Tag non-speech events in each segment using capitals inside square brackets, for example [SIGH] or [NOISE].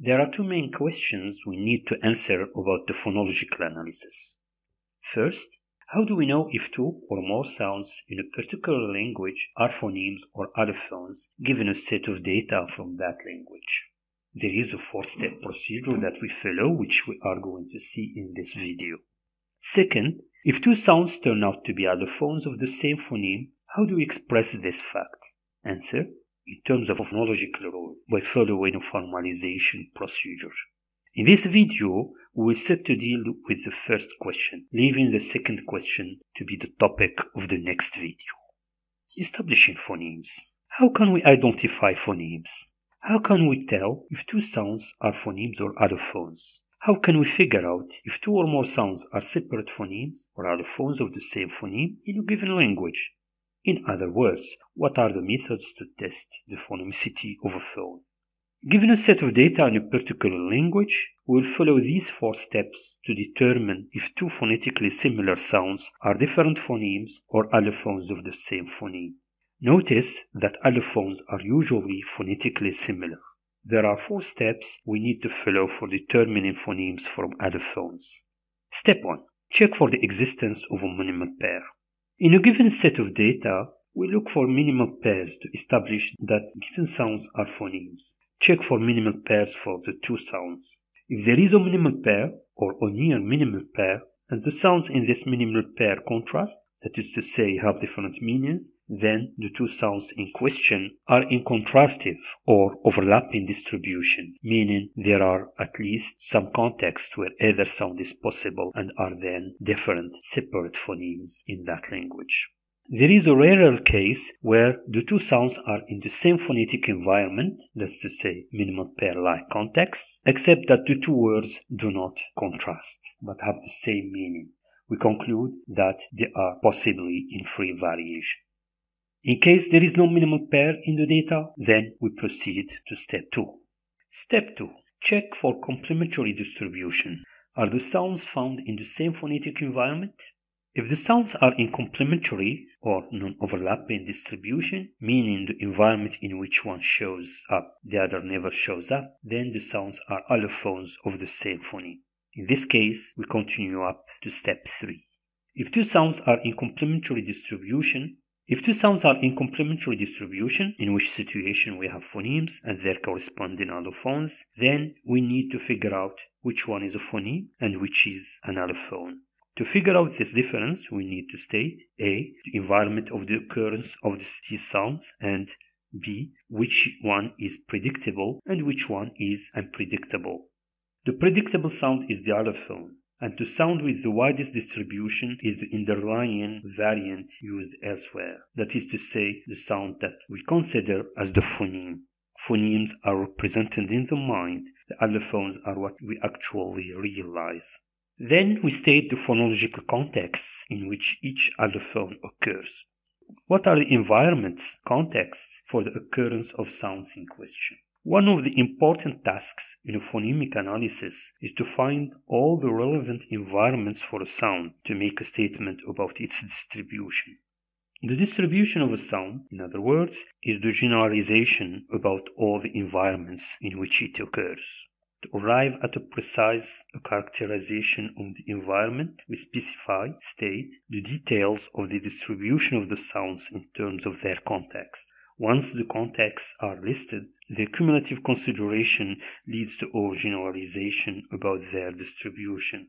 There are two main questions we need to answer about the phonological analysis. First, how do we know if two or more sounds in a particular language are phonemes or allophones given a set of data from that language? There is a four-step procedure that we follow which we are going to see in this video. Second, if two sounds turn out to be allophones of the same phoneme, how do we express this fact? Answer, in terms of phonological rule by following a formalization procedure. In this video, we will set to deal with the first question, leaving the second question to be the topic of the next video. Establishing phonemes. How can we identify phonemes? How can we tell if two sounds are phonemes or allophones? How can we figure out if two or more sounds are separate phonemes or allophones of the same phoneme in a given language? In other words, what are the methods to test the phonemicity of a phone? Given a set of data in a particular language, we will follow these four steps to determine if two phonetically similar sounds are different phonemes or allophones of the same phoneme. Notice that allophones are usually phonetically similar. There are four steps we need to follow for determining phonemes from allophones. Step 1. Check for the existence of a minimal pair. In a given set of data, we look for minimal pairs to establish that given sounds are phonemes. Check for minimal pairs for the two sounds. If there is a minimal pair or a near minimal pair, and the sounds in this minimal pair contrast, that is to say have different meanings, then the two sounds in question are in contrastive or overlapping distribution, meaning there are at least some contexts where either sound is possible and are then different separate phonemes in that language. There is a rarer case where the two sounds are in the same phonetic environment, that's to say, minimal pair-like contexts, except that the two words do not contrast, but have the same meaning. We conclude that they are possibly in free variation. In case there is no minimal pair in the data, then we proceed to step 2. Step 2. Check for complementary distribution. Are the sounds found in the same phonetic environment? If the sounds are in complementary or non-overlapping distribution, meaning the environment in which one shows up, the other never shows up, then the sounds are allophones of the same phoneme. In this case, we continue up to step 3. If two sounds are in complementary distribution, if two sounds are in complementary distribution, in which situation we have phonemes and their corresponding allophones, then we need to figure out which one is a phoneme and which is an allophone. To figure out this difference, we need to state A. The environment of the occurrence of these sounds and B. Which one is predictable and which one is unpredictable. The predictable sound is the allophone and the sound with the widest distribution is the underlying variant used elsewhere. That is to say, the sound that we consider as the phoneme. Phonemes are represented in the mind, the allophones are what we actually realize. Then we state the phonological contexts in which each allophone occurs. What are the environments, contexts for the occurrence of sounds in question? One of the important tasks in phonemic analysis is to find all the relevant environments for a sound to make a statement about its distribution. The distribution of a sound, in other words, is the generalization about all the environments in which it occurs. To arrive at a precise characterization of the environment, we specify, state, the details of the distribution of the sounds in terms of their context. Once the contexts are listed, the cumulative consideration leads to a generalization about their distribution.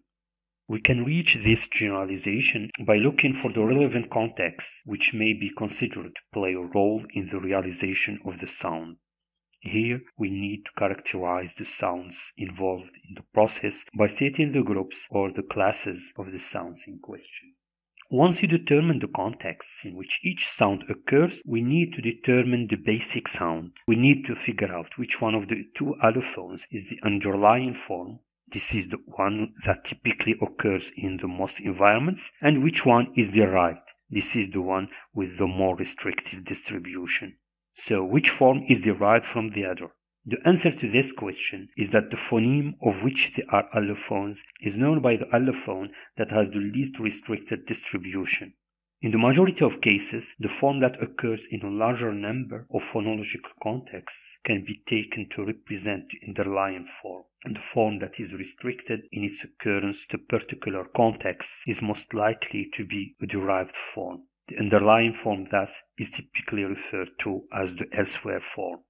We can reach this generalization by looking for the relevant contexts which may be considered to play a role in the realization of the sound. Here we need to characterize the sounds involved in the process by stating the groups or the classes of the sounds in question. Once you determine the contexts in which each sound occurs, we need to determine the basic sound. We need to figure out which one of the two allophones is the underlying form. This is the one that typically occurs in the most environments, and which one is derived. This is the one with the more restrictive distribution. So, which form is derived from the other? The answer to this question is that the phoneme of which they are allophones is known by the allophone that has the least restricted distribution. In the majority of cases, the form that occurs in a larger number of phonological contexts can be taken to represent the underlying form, and the form that is restricted in its occurrence to particular contexts is most likely to be a derived form. The underlying form thus is typically referred to as the elsewhere form.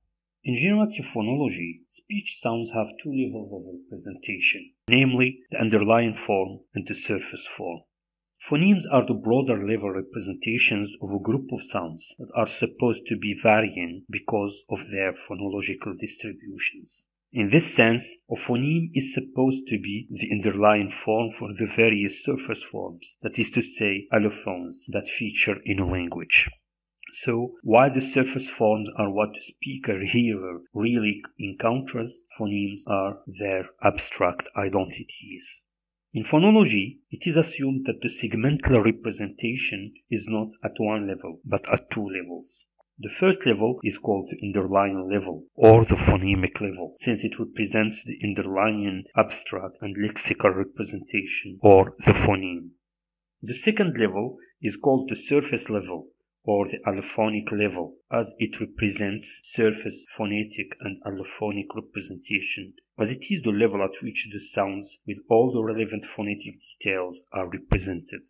In generative phonology, speech sounds have two levels of representation, namely the underlying form and the surface form. Phonemes are the broader level representations of a group of sounds that are supposed to be varying because of their phonological distributions. In this sense, a phoneme is supposed to be the underlying form for the various surface forms, that is to say, allophones that feature in a language. So, while the surface forms are what the speaker [LAUGHS] hearer really encounters, phonemes are their abstract identities. In phonology, it is assumed that the segmental representation is not at one level, but at two levels. The first level is called the underlying level, or the phonemic level, since it represents the underlying abstract and lexical representation, or the phoneme. The second level is called the surface level, or the allophonic level, as it represents surface phonetic and allophonic representation, as it is the level at which the sounds with all the relevant phonetic details are represented.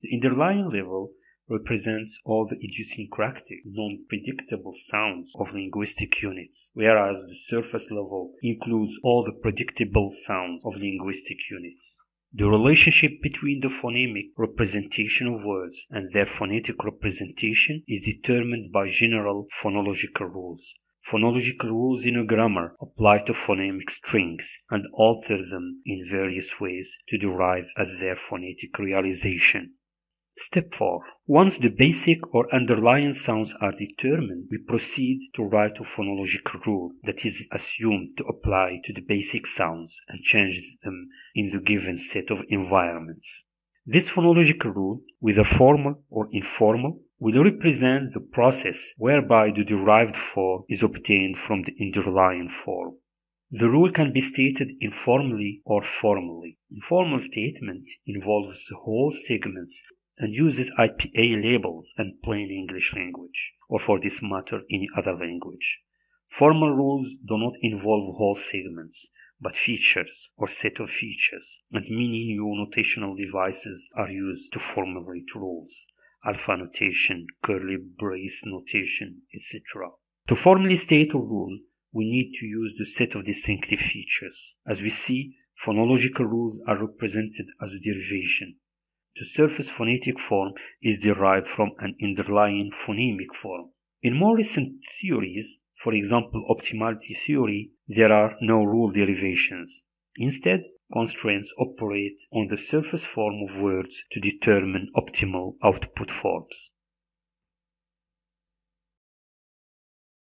The underlying level represents all the idiosyncratic, non-predictable sounds of linguistic units, whereas the surface level includes all the predictable sounds of linguistic units. The relationship between the phonemic representation of words and their phonetic representation is determined by general phonological rules. Phonological rules in a grammar apply to phonemic strings and alter them in various ways to derive as their phonetic realization. Step 4. Once the basic or underlying sounds are determined, we proceed to write a phonological rule that is assumed to apply to the basic sounds and change them in the given set of environments. This phonological rule, whether formal or informal, will represent the process whereby the derived form is obtained from the underlying form. The rule can be stated informally or formally. Informal statement involves the whole segments and uses IPA labels and plain English language, or for this matter any other language. Formal rules do not involve whole segments, but features or set of features, and many new notational devices are used to formulate rules. Alpha notation, curly brace notation, etc. To formally state a rule, we need to use the set of distinctive features. As we see, phonological rules are represented as a derivation, the surface phonetic form is derived from an underlying phonemic form. In more recent theories, for example optimality theory, there are no rule derivations. Instead, constraints operate on the surface form of words to determine optimal output forms.